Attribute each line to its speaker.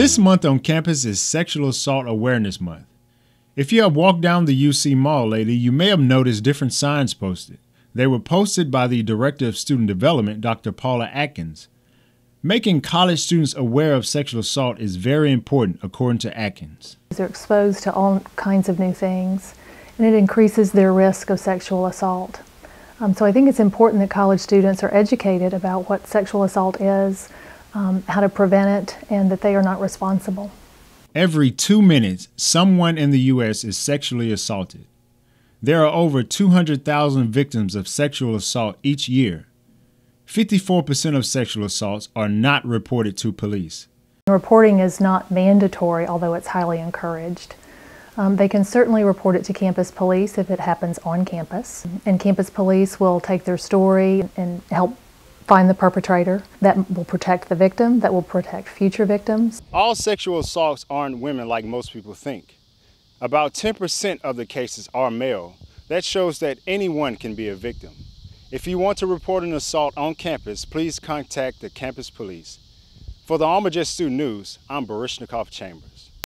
Speaker 1: This month on campus is Sexual Assault Awareness Month. If you have walked down the UC Mall lately, you may have noticed different signs posted. They were posted by the Director of Student Development, Dr. Paula Atkins. Making college students aware of sexual assault is very important, according to Atkins.
Speaker 2: They're exposed to all kinds of new things, and it increases their risk of sexual assault. Um, so I think it's important that college students are educated about what sexual assault is, um, how to prevent it, and that they are not responsible.
Speaker 1: Every two minutes, someone in the U.S. is sexually assaulted. There are over 200,000 victims of sexual assault each year. 54% of sexual assaults are not reported to police.
Speaker 2: Reporting is not mandatory, although it's highly encouraged. Um, they can certainly report it to campus police if it happens on campus, and campus police will take their story and help find the perpetrator. That will protect the victim, that will protect future victims.
Speaker 1: All sexual assaults aren't women like most people think. About 10% of the cases are male. That shows that anyone can be a victim. If you want to report an assault on campus, please contact the campus police. For the Almagest Student News, I'm Baryshnikov Chambers.